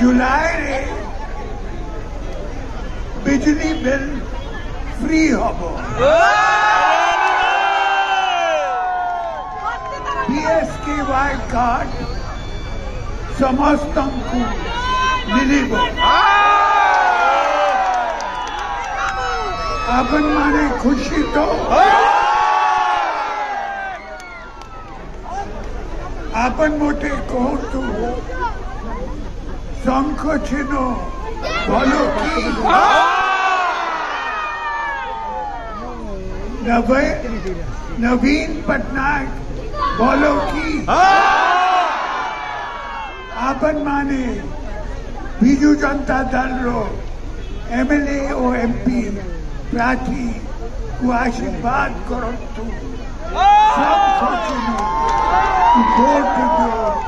जुलाई रे बिजली bill free हब के वाई कार्ड समस्त मिल आपन माने खुशी तो अपन मोटे कौन तू तो। नवीन पटनायक बोलो की आपन माने बीजू जनता दल रो एमएलए और एमपी प्रार्थी को आशीर्वाद करो तू सब सोचो वोट दो